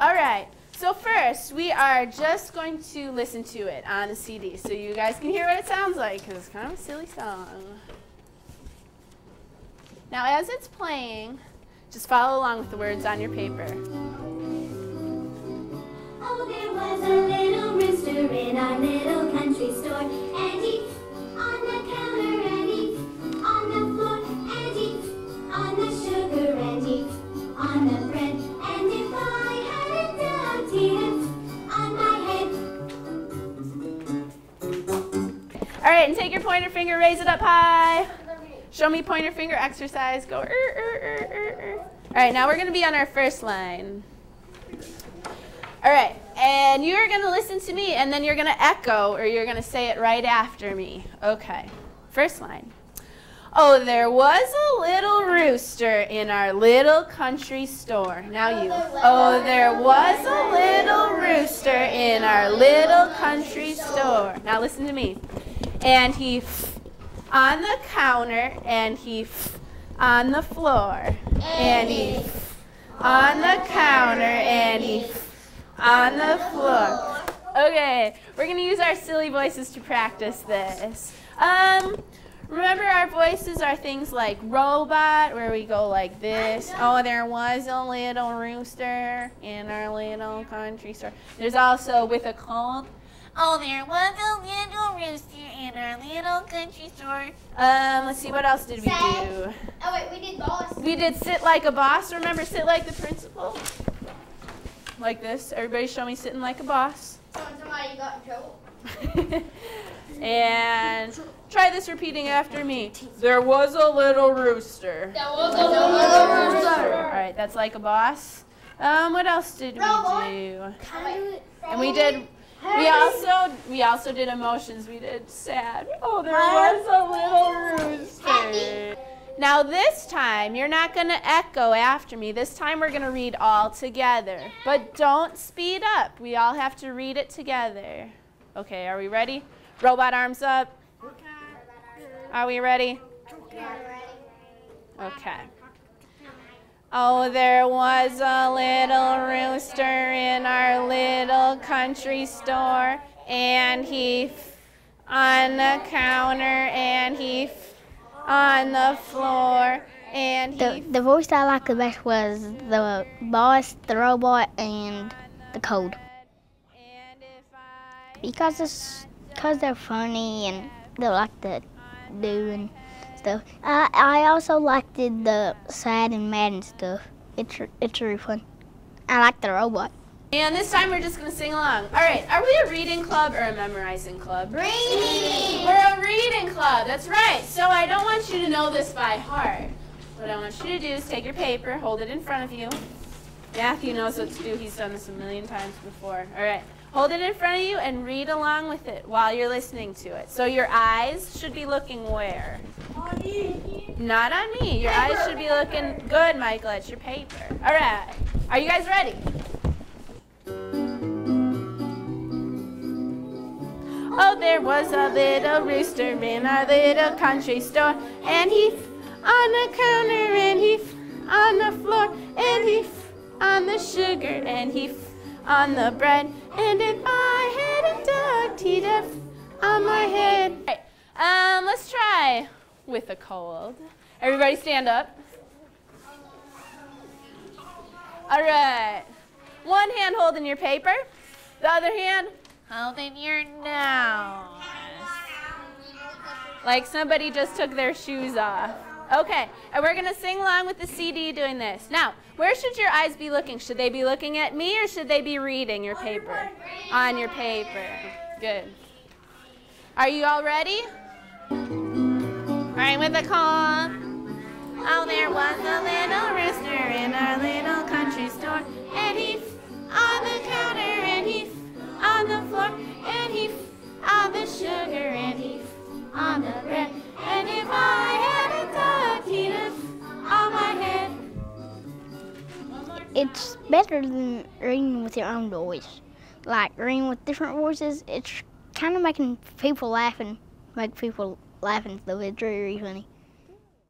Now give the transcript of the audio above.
All right. So first, we are just going to listen to it on a CD so you guys can hear what it sounds like because it's kind of a silly song. Now as it's playing, just follow along with the words on your paper. Oh, and take your pointer finger, raise it up high. Show me pointer finger exercise. Go. Er, er, er, er, er. All right, now we're going to be on our first line. All right, and you're going to listen to me, and then you're going to echo, or you're going to say it right after me. Okay, first line. Oh, there was a little rooster in our little country store. Now you. Oh, there was a little rooster in our little country store. Now listen to me. And he on the counter, and he on the floor, and he on the counter, and he on the floor. Okay, we're going to use our silly voices to practice this. Um, remember our voices are things like robot, where we go like this. Oh, there was a little rooster in our little country store. There's also with a cold. Oh, there was a little rooster in our little country store. Um, let's see, what else did we do? Oh wait, we did boss. We did sit like a boss. Remember, sit like the principal? Like this. Everybody show me sitting like a boss. Somebody got in trouble. and try this repeating after me. There was a little rooster. That was a little rooster. All right, that's like a boss. Um, what else did we do? And we did. We also we also did emotions. We did sad. Oh, there was a little rooster. Now this time you're not going to echo after me. This time we're going to read all together. But don't speed up. We all have to read it together. Okay, are we ready? Robot arms up. Are we ready? Okay. Oh, there was a little rooster in our little country store, and he f- on the counter, and he f- on the floor, and he. The, the voice I liked the best was the boss, the robot, and the code. And if I Because it's because they're funny and they like to do and stuff. I I also liked the, the sad and mad and stuff. It's it's really fun. I like the robot. And this time we're just going to sing along. All right, are we a reading club or a memorizing club? Reading! We're a reading club, that's right. So I don't want you to know this by heart. What I want you to do is take your paper, hold it in front of you. Matthew knows what to do, he's done this a million times before. All right, hold it in front of you and read along with it while you're listening to it. So your eyes should be looking where? On me. Not on me. Your eyes should be looking good, Michael, at your paper. All right, are you guys ready? Oh, there was a little rooster in a little country store, and he f- on the counter, and he f- on the floor, and he f- on the sugar, and he on the bread. And if I had a dog, he'd have on my head. Right, um, let's try with a cold. Everybody stand up. All right. One hand holding your paper, the other hand holding your nose. Like somebody just took their shoes off. Okay, and we're going to sing along with the CD doing this. Now, where should your eyes be looking? Should they be looking at me or should they be reading your paper? On your paper. Good. Are you all ready? All right, with a call. Oh, there was a little rooster It's better than reading with your own voice. Like reading with different voices, it's kind of making people laugh and make people laugh and stuff. It's really funny.